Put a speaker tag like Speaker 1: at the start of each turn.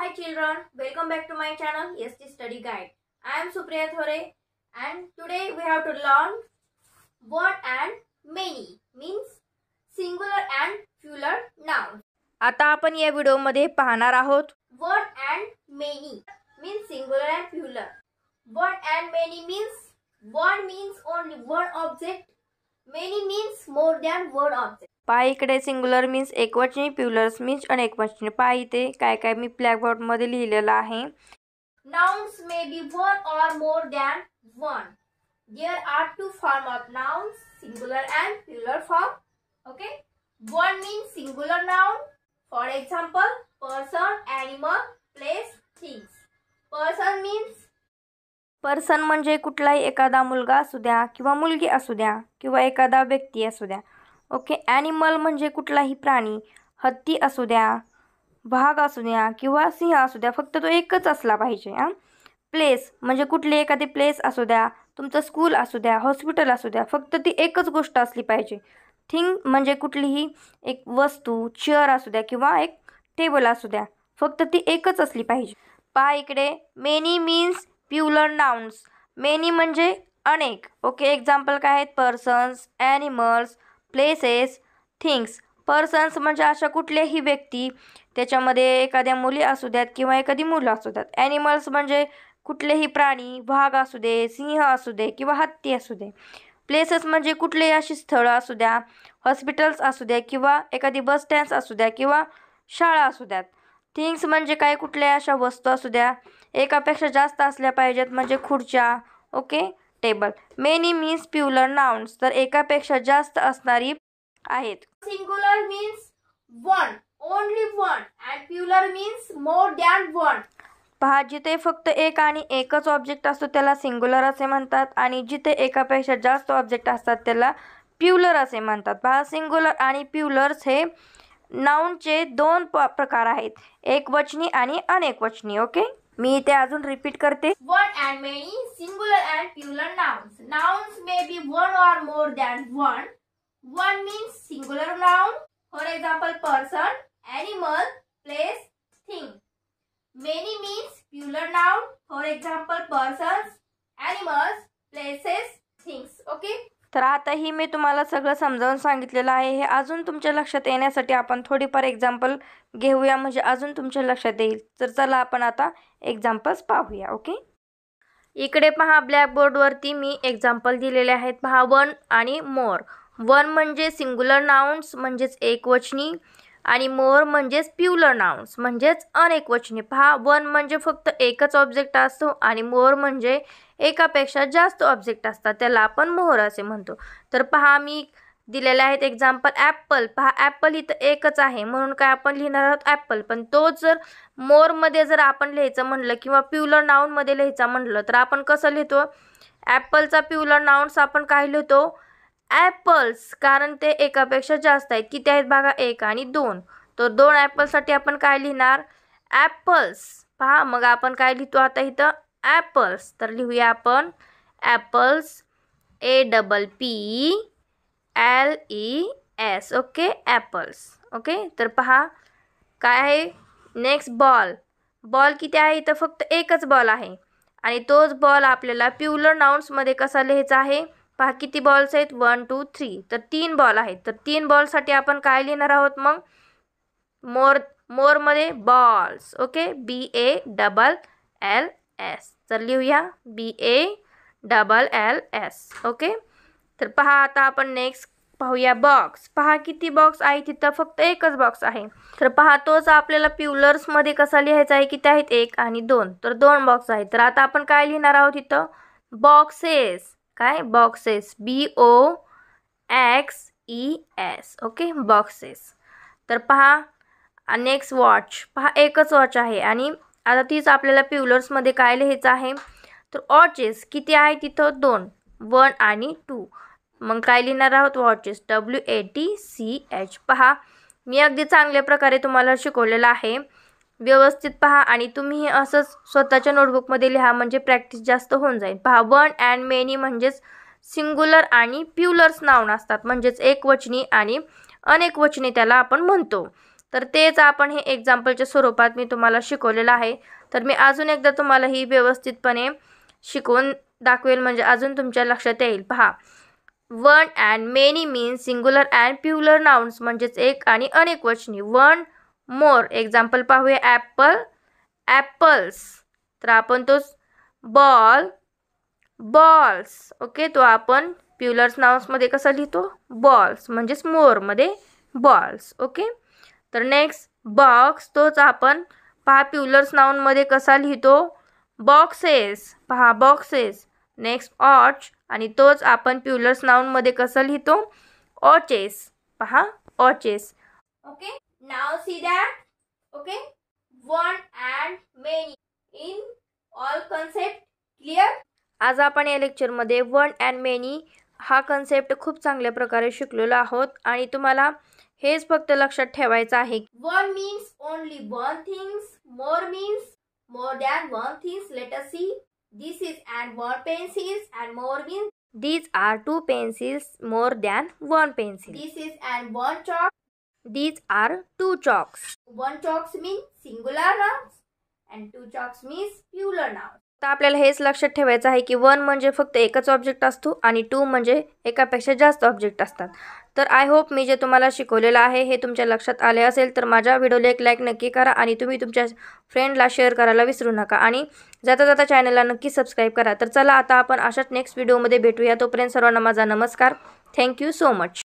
Speaker 1: Hi children, welcome back to my channel ST Study Guide. I am Supriya Thore and today we have to learn what and many means singular and plural nouns.
Speaker 2: आता आपण या व्हिडिओमध्ये पाहणार आहोत
Speaker 1: What and many means singular and plural. What and many means one means only one object. Many means more than one object.
Speaker 2: पाय इकडे singular means एकवचनी plurals means आणि एकवचनी पाय इथे काय काय मी ब्लॅकबोर्डमध्ये लिहिलेलं आहे.
Speaker 1: Nouns may be one or more than one there are two form of nouns singular and plural form okay one means singular noun for example person animal place thing person means
Speaker 2: person म्हणजे कुठलाही एखादा मुलगा असू द्या किंवा मुलगी असू द्या किंवा एखादा व्यक्ती असू द्या. ओके ॲनिमल म्हणजे कुठलाही प्राणी हत्ती असू द्या वाघ असू द्या किंवा सिंह असू द्या फक्त तो एकच असला पाहिजे हां. प्लेस म्हणजे कुठली एखादी प्लेस असू द्या तुमचं स्कूल असू द्या हॉस्पिटल असू द्या फक्त ती एकच गोष्ट असली पाहिजे. थिंग म्हणजे कुठलीही एक वस्तू चेअर असू द्या किंवा एक टेबल असू द्या फक्त ती एकच असली पाहिजे. पहा इकडे many means plural nouns many म्हणजे अनेक. ओके एक्झाम्पल काय आहेत? Persons animals places things persons म्हणजे अशा कुठल्याही व्यक्ती त्याच्यामध्ये एखाद्या मुली असू द्यात किंवा एखादी मुलं असू द्यात. ॲनिमल्स म्हणजे कुठलेही प्राणी वाघ असू दे सिंह असू दे किंवा हत्ती असू दे. प्लेसेस म्हणजे कुठलेही अशी स्थळं असू द्या हॉस्पिटल्स असू द्या किंवा एखादी बस स्टँड्स असू द्या किंवा शाळा असू द्यात. थिंग्स म्हणजे काय? कुठल्या अशा वस्तू असू द्या. एकापेक्षा जास्त असल्या पाहिजेत म्हणजे खुर्च्या okay table many means plural nouns तर एकापेक्षा जास्त असणारी आहेत.
Speaker 1: Singular means one, only one, and plural means more than one.
Speaker 2: पहा जिथे फक्त एक आणि एकच ऑब्जेक्ट असतो त्याला सिंग्युलर असे म्हणतात आणि जिथे एकापेक्षा जास्त ऑब्जेक्ट असतात त्याला प्युलर असे म्हणतात. पहा सिंग्युलर आणि प्युलर्स हे नाऊनचे दोन प प्रकार आहेत. एकवचनी आणि अनेकवचनी ओके मी इथे अजून रिपीट करते.
Speaker 1: One and many singular and plural nouns nouns may be one or more than one one means singular noun for example person animal place thing many means plural noun for example persons animals places things okay
Speaker 2: तर आताही मी तुम्हाला सगळं समजावून सांगितलेलं आहे. हे अजून तुमच्या लक्षात येण्यासाठी आपण थोडीफार एक्झाम्पल घेऊया. म्हणजे अजून तुमच्या लक्षात येईल. तर चला आपण आता एक्झाम्पल्स पाहूया. ओके इकडे पहा ब्लॅकबोर्डवरती मी एक्झाम्पल दिलेले आहेत. पहा वन आणि मोर वन म्हणजे सिंग्युलर नाउन्स म्हणजेच एकवचनी. आणि मोर म्हणजेच प्युलर नाउन्स म्हणजेच अनेकवचनी. पहा वन म्हणजे फक्त एकच ऑब्जेक्ट असतो आणि मोर म्हणजे एकापेक्षा जास्त ऑब्जेक्ट असतात. त्याला आपण मोहर असे म्हणतो. तर पहा मी दिलेले आहेत एक्झाम्पल ॲपल पहा ॲपल इथं एकच आहे. म्हणून काय आपण लिहिणार आहोत ॲपल पण तोच जर मोरमध्ये जर आपण लिहायचं म्हणलं किंवा प्युलर नाऊनमध्ये लिहायचं म्हणलं तर आपण कसं लिहितो? ॲपलचा प्युलर नाउन्स आपण काय लिहितो? ॲपल्स कारण ते एकापेक्षा जास्त आहेत. किती आहेत बघा? एक आणि दोन. तर दोन ॲपलसाठी आपण काय लिहिणार? ॲपल्स. पहा मग आपण काय लिहितो आता इथं? ॲपल्स. तर लिहूया आपण apples A double P L E S okay? Apples. Okay? तर पहा काय आहे? Next ball. बॉल किती आहे? इथं फक्त एकच बॉल आहे. आणि तोच बॉल आपल्याला प्युलर नाउन्समध्ये कसा लिहायचा आहे? पहा किती बॉल्स आहेत? वन टू थ्री तर तीन बॉल आहेत. तर तीन बॉलसाठी आपण काय लिहिणार आहोत मग? More मोरमध्ये balls okay B A double L S तर लिहूया. B A double L S okay तर पहा आता आपण नेक्स्ट पाहूया बॉक्स पहा किती बॉक्स आहे तिथं फक्त एकच बॉक्स आहे. तर पहा तोच आपल्याला प्युलर्समध्ये कसा लिहायचा आहे? किती आहेत? एक आणि दोन. तर दोन बॉक्स आहेत. तर आता आपण काय लिहिणार आहोत इथं? बॉक्सेस काय? Boxes B O X E S okay boxes तर पहा नेक्स्ट वॉच पहा एकच वॉच आहे. आणि आता तीच आपल्याला प्युलर्समध्ये काय लिहायचं आहे? तर वॉचेस किती आहे तिथं? दोन. वन आणि टू मग काय लिहिणार आहोत? Watches W A T C H पहा मी अगदी चांगल्या प्रकारे तुम्हाला शिकवलेलं आहे. व्यवस्थित पहा आणि तुम्ही असंच स्वतःच्या नोटबुकमध्ये लिहा म्हणजे प्रॅक्टिस जास्त होऊन जाईल. पहा वन अँड मेनी म्हणजेच सिंग्युलर आणि प्युलर्स नावं असतात. म्हणजेच एकवचनी आणि अनेकवचनी त्याला आपण म्हणतो. तर तेच आपण हे एक्झाम्पलच्या स्वरूपात मी तुम्हाला शिकवलेलं आहे. तर मी अजून एकदा तुम्हाला ही व्यवस्थितपणे शिकवून दाखवेल म्हणजे अजून तुमच्या लक्षात येईल. पहा one and many means singular and plural nouns म्हणजेच एक आणि अनेक वचनी. One more. एक्झाम्पल पाहूया ॲपल ॲपल्स तर आपण तोच बॉल बॉल्स ओके तो आपण प्युलर्स नाउन्समध्ये कसा लिहितो? बॉल्स म्हणजेच मोरमध्ये बॉल्स ओके तर नेक्स्ट बॉक्स तोच आपण पहा प्युलर्स नाउनमध्ये कसा लिहितो? बॉक्सेस पहा बॉक्सेस नेक्स्ट ऑच आणि तोच आपण प्युलर्स नाउनमध्ये कसं लिहितो? ऑचेस पहा ऑचेस
Speaker 1: Okay. Now see that. Okay. One and many. In all concept clear.
Speaker 2: आज आपण या लेक्चरमध्ये वन अँड मेनी हा कन्सेप्ट खूप चांगल्या प्रकारे शिकलेलो आहोत आणि तुम्हाला हेच फक्त लक्षात ठेवायचं आहे
Speaker 1: one means only one things more means more than one things let us see this is and one pencils and more means
Speaker 2: these are two pencils more than one pencil
Speaker 1: this is and one chalk
Speaker 2: these are two chalks
Speaker 1: One chalks means singular nouns and two chalks means plural nouns.
Speaker 2: तर आपल्याला हेच लक्षात ठेवायचं आहे की one म्हणजे फक्त एकच ऑब्जेक्ट असतो आणि टू म्हणजे एकापेक्षा जास्त ऑब्जेक्ट असतात. तर आय होप मी जे तुम्हाला शिकवलेलं आहे हे तुमच्या लक्षात आले असेल तर माझ्या व्हिडिओला एक लाईक नक्की करा आणि तुम्ही तुमच्या फ्रेंडला शेअर करायला विसरू नका. आणि जाता जाता चॅनलला नक्की सबस्क्राईब करा. तर चला आता आपण अशाच नेक्स्ट व्हिडिओमध्ये भेटूया. तोपर्यंत सर्वांना माझा नमस्कार. Thank you so much